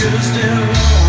just a